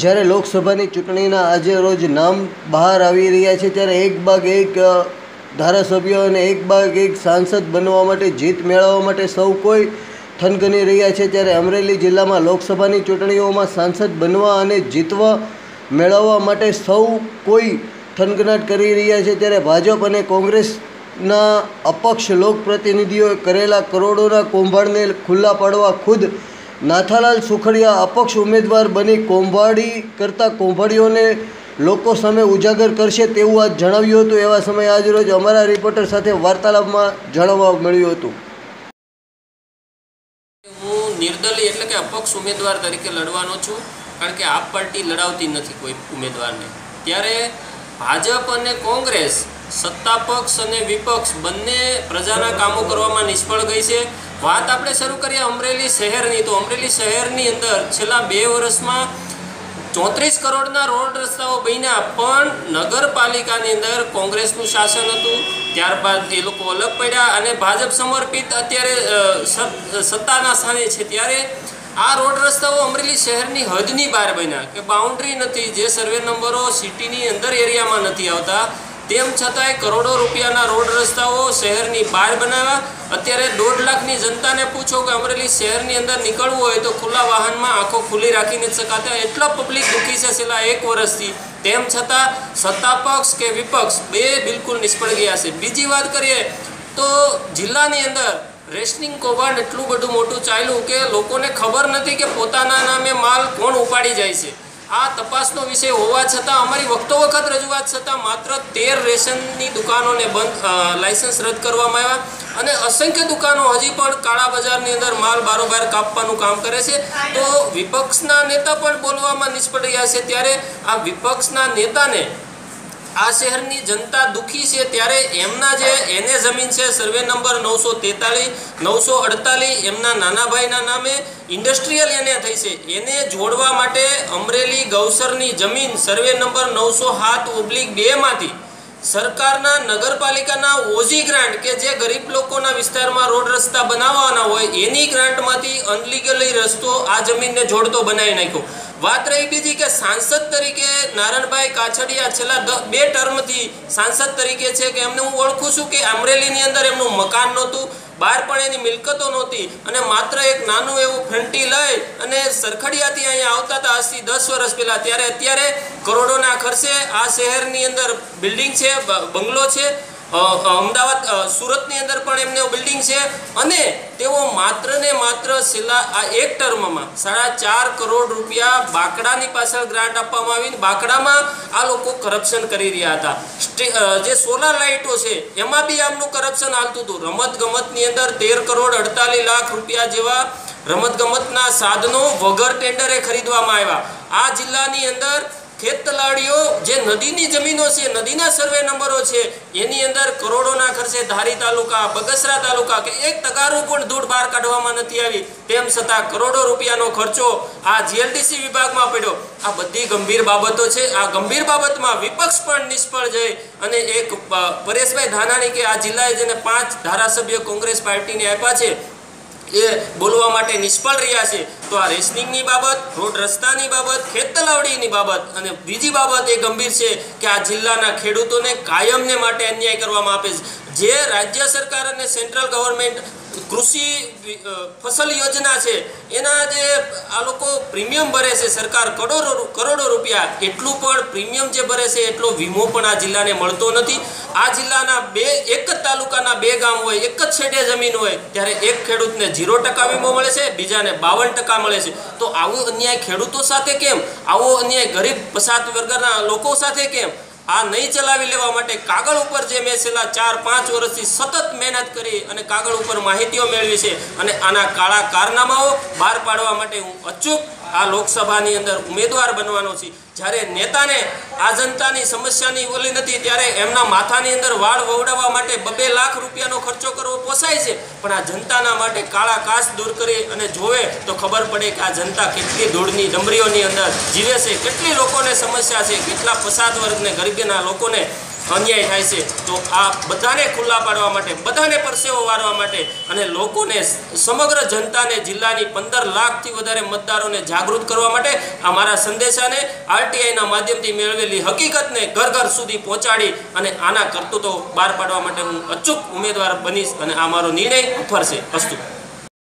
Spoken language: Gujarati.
જ્યારે લોકસભાની ચૂંટણીના આજે રોજ નામ બહાર આવી રહ્યા છે, ત્યારે એક ભાગ એક ધારાસભ્ય અને એક ભાગ એક સાંસદ બનવા માટે જીત મેળવવા માટે સૌ કોઈ થનગની રહ્યા છે. ત્યારે અમરેલી જિલ્લામાં લોકસભાની ચૂંટણીઓમાં સાંસદ બનવા અને જીતવા મેળવવા માટે સૌ કોઈ થનગનાટ કરી રહ્યા છે. ત્યારે ભાજપ અને કોંગ્રેસના અપક્ષ લોકપ્રતિનિધિઓએ કરેલા કરોડોના કૌભાંડને ખુલ્લા પાડવા ખુદ નાથાલાલ સુખડિયા અપક્ષ ઉમેદવાર બની કોંભાડી કરતા કોંભાડીઓને લોકો સામે ઉજાગર કરશે તેવું આજ જણાવ્યું હતું. એવા સમયે આજરોજ અમારા રિપોર્ટર સાથે વાર્તાલાપમાં જાણવા મળ્યું હતું. હું નિર્દલીય એટલે કે અપક્ષ ઉમેદવાર તરીકે લડવાનો છું, કારણ કે આપ પાર્ટી લડાવતી નથી કોઈ ઉમેદવારને. ત્યારે ભાજપ અને કોંગ્રેસ સત્તા પક્ષ અને વિપક્ષ બંને પ્રજાના કામો કરવામાં નિષ્ફળ ગઈ છે. વાત આપણે શરૂ કરીએ અમરેલી શહેરની. તો અમરેલી શહેરની અંદર છેલ્લા બે વર્ષમાં ચોત્રીસ કરોડના રોડ રસ્તાઓ બન્યા, પણ નગરપાલિકાની અંદર કોંગ્રેસનું શાસન હતું. ત્યારબાદ એ લોકો અલગ પડ્યા અને ભાજપ સમર્પિત અત્યારે સત્તાના સ્થાને છે. ત્યારે આ રોડ રસ્તાઓ અમરેલી શહેરની હદની બહાર બન્યા કે બાઉન્ડ્રી નથી. જે સર્વે નંબરો સિટીની અંદર એરિયામાં નથી આવતા. તેમ છતાંય કરોડો રૂપિયાના રોડ રસ્તાઓ શહેરની બહાર બનાવ્યા. અત્યારે દોઢ લાખની જનતાને પૂછો કે અમરેલી શહેરની અંદર નીકળવું હોય તો ખુલ્લા વાહનમાં આંખો ખુલ્લી રાખી નથી શકાતા. એટલા પબ્લિક દુઃખી છે છેલ્લા એક વર્ષથી. તેમ છતાં સત્તા પક્ષ કે વિપક્ષ બે બિલકુલ નિષ્ફળ ગયા છે. બીજી વાત કરીએ તો જિલ્લાની અંદર રેશનિંગ કૌભાંડ એટલું બધું મોટું ચાલ્યું કે લોકોને ખબર નથી કે પોતાના નામે માલ કોણ ઉપાડી જાય છે. આ તપાસનો વિષય હોવા છતાં અમારી વખતો વખત રજૂઆત છતાં માત્ર તેર રેશનની દુકાનોને બંધ લાયસન્સ રદ કરવામાં આવ્યા અને અસંખ્ય દુકાનો હજી પણ કાળા બજારની અંદર માલ બારોબાર કાપવાનું કામ કરે છે. તો વિપક્ષના નેતા પણ બોલવામાં નિષ્ફળ રહ્યા છે ત્યારે આ વિપક્ષના નેતાને આ શહેરની જનતા દુઃખી છે ત્યારે એમના જે એને જમીન છે, સર્વે નંબર નવસો તેતાલીસ, નવસો અડતાલીસ, એમના નાના ભાઈના નામે ઇન્ડસ્ટ્રીયલ એને થઈ છે. એને જોડવા માટે અમરેલી ગૌસરની જમીન સર્વે નંબર નવસો સાત ઓબ્લિક બેમાંથી સરકારના નગરપાલિકાના ઓજી ગ્રાન્ટ કે જે ગરીબ લોકોના વિસ્તારમાં રોડ રસ્તા બનાવવાના હોય, એની ગ્રાન્ટમાંથી અનલીગલી રસ્તો આ જમીનને જોડતો બનાવી નાખ્યો. વાત રહી બીજી કે સાંસદ તરીકે નારણભાઈ કાછડિયા છેલ્લા બે ટર્મથી સાંસદ તરીકે છે કે એમને હું ઓળખું છું કે અમરેલીની અંદર એમનું મકાન નહોતું, બહાર પણ એની મિલકતો નહોતી અને માત્ર એક નાનું એવું ફ્રન્ટી લઈ અને સરખડિયાથી અહીંયા આવતા હતા આજથી દસ વર્ષ પહેલાં. ત્યારે અત્યારે કરોડોના ખર્ચે આ શહેરની અંદર બિલ્ડિંગ છે બંગલો છે. અમદાવાદ સુરતની અંદર પણ એમને બિલ્ડિંગ છે અને તેઓ માત્ર ને માત્ર છેલ્લા આ એક ટર્મમાં સાડા ચાર કરોડ રૂપિયા બાકડાની પાછળ ગ્રાન્ટ આપવામાં આવીને બાકડામાં આ લોકો કરપ્શન કરી રહ્યા હતા. જે સોલાર લાઇટો છે, એમાં બી આમનું કરપ્શન હાલતું હતું. રમત ગમતની અંદર તેર કરોડ અડતાલીસ લાખ રૂપિયા જેવા રમત ગમતના સાધનો વગર ટેન્ડરે ખરીદવામાં આવ્યા. આ જિલ્લાની અંદર ખેત તલાડીઓ જે નદીની જમીનો છે, નદીના સર્વે નંબરો છે, એની અંદર કરોડોના ખર્ચે ધારી તાલુકા, બગસરા તાલુકા કે એક તગારું પણ ધૂળ બહાર કાઢવામાં નથી આવી, તેમ છતાં કરોડો રૂપિયાનો ખર્ચો આ જીએલટીસી વિભાગમાં પડ્યો. આ બધી ગંભીર બાબતો છે. આ ગંભીર બાબતમાં વિપક્ષ પણ નિષ્ફળ જઈ અને એક પરેશભાઈ ધાનાણી કે આ જિલ્લાએ જેને પાંચ ધારાસભ્ય કોંગ્રેસ પાર્ટીને આપ્યા છે એ બોલવા માટે નિષ્ફળ રહ્યા છે. તો આ રેશનિંગની બાબત, રોડ રસ્તાની બાબત, ખેત તલાવડીની બાબત અને બીજી બાબત એ ગંભીર છે કે આ જિલ્લાના ખેડૂતોને કાયમને માટે અન્યાય કરવામાં આપે છે. જે રાજ્ય સરકાર અને સેન્ટ્રલ ગવર્મેન્ટ કૃષિ ફસલ યોજના છે, એના જે આ લોકો પ્રીમિયમ ભરે છે, સરકાર કરોડો કરોડો રૂપિયા, એટલું પણ પ્રીમિયમ જે ભરે છે, એટલો વીમો પણ આ જિલ્લાને મળતો નથી. આ જિલ્લાના બે, એક જ તાલુકાના બે ગામ હોય, એક જ છેડે જમીન હોય, ત્યારે એક ખેડૂતને ઝીરો ટકા વીમો મળે છે, બીજાને બાવન ટકા મળે છે. તો આવો અન્યાય ખેડૂતો સાથે કેમ? આવો અન્યાય ગરીબ પછાત વર્ગના લોકો સાથે કેમ? આ નહીં ચલાવી લેવા માટે કાગળ ઉપર જે મેં છેલ્લા ચાર, પાંચ વર્ષથી સતત મહેનત કરી અને કાગળ ઉપર માહિતીઓ મેળવી છે અને આના કાળા કારનામાઓ બહાર પાડવા માટે હું અચૂક આ લોકસભાની અંદર ઉમેદવાર બનવાનો છે. જ્યારે નેતાને આ જનતાની સમસ્યાની ઓલી નથી, ત્યારે એમના માથાની અંદર વાળ વવડાવવા માટે બબે લાખ રૂપિયાનો ખર્ચો કરવો પોસાય છે. પણ આ જનતાના માટે કાળા કાશ દૂર કરી અને જોવે તો ખબર પડે કે આ જનતા કેટલી ધૂળની ડમરીઓની અંદર જીવે છે, કેટલી લોકોને સમસ્યા છે, કેટલા પસાદ વર્ગને, ગરીબીના લોકોને અન્યાય થાય છે. તો આ બધાને ખુલ્લા પાડવા માટે, બધાને પરસેવો વારવા માટે અને લોકોને સમગ્ર જનતાને જિલ્લાની પંદર લાખથી વધારે મતદારોને જાગૃત કરવા માટે આ મારા સંદેશાને આરટીઆઈના માધ્યમથી મેળવેલી હકીકતને ઘર ઘર સુધી પહોંચાડી અને આના કરતૂતો બહાર પાડવા માટે હું અચૂક ઉમેદવાર બનીશ અને આ મારો નિર્ણય અફર છે. અસ્તુ.